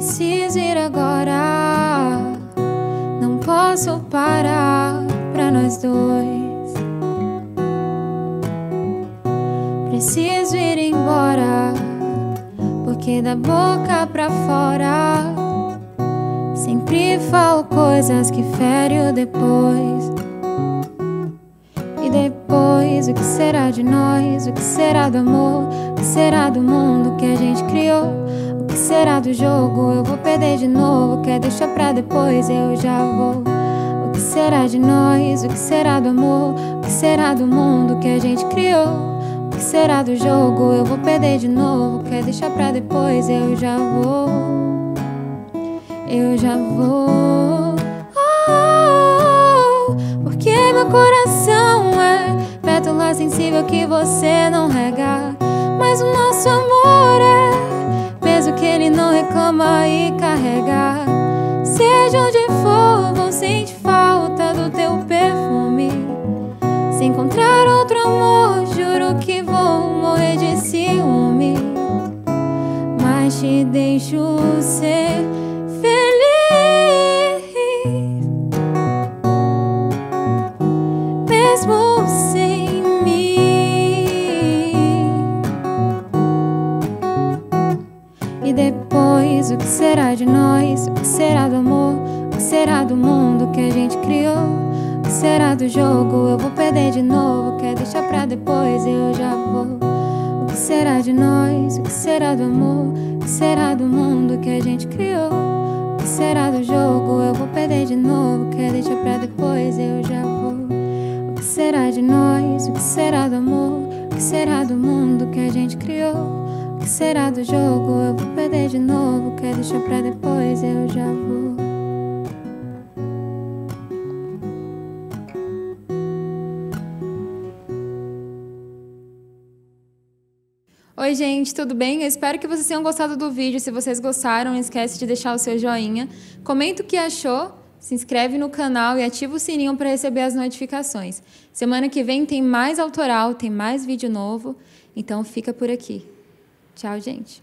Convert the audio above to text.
Preciso ir agora. Não posso parar pra nós dois. Preciso ir embora. Porque da boca pra fora sempre falo coisas que ferem depois. E depois, o que será de nós? O que será do amor? Que será do mundo que a gente criou? O que será do jogo? Eu vou perder de novo. Quer deixar pra depois? Eu já vou. O que será de nós? O que será do amor? O que será do mundo que a gente criou? O que será do jogo? Eu vou perder de novo. Quer deixar pra depois? Eu já vou. Eu já vou. Oh, porque meu coração é pétala sensível que você não rega. Seja onde for, vou sentir falta do teu perfume. Se encontrar outro amor, juro que vou morrer de ciúme. Mas te deixo ser feliz, mesmo E depois, o que será de nós? O que será do amor? O que será do mundo que a gente criou? O que será do jogo? Eu vou perder de novo. Quer deixar pra depois? Eu já vou. O que será de nós? O que será do amor? O que será do mundo que a gente criou? O que será do jogo? Eu vou perder de novo. Quer deixar pra depois? Eu já vou. O que será de nós? O que será do amor? O que será do mundo que a gente criou? Que será do jogo? Eu vou perder de novo. Quer deixar pra depois? Eu já vou. Oi, gente, tudo bem? Eu espero que vocês tenham gostado do vídeo. Se vocês gostaram, não esquece de deixar o seu joinha. Comenta o que achou, se inscreve no canal e ativa o sininho para receber as notificações. Semana que vem tem mais autoral, tem mais vídeo novo, então fica por aqui. Tchau, gente.